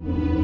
you.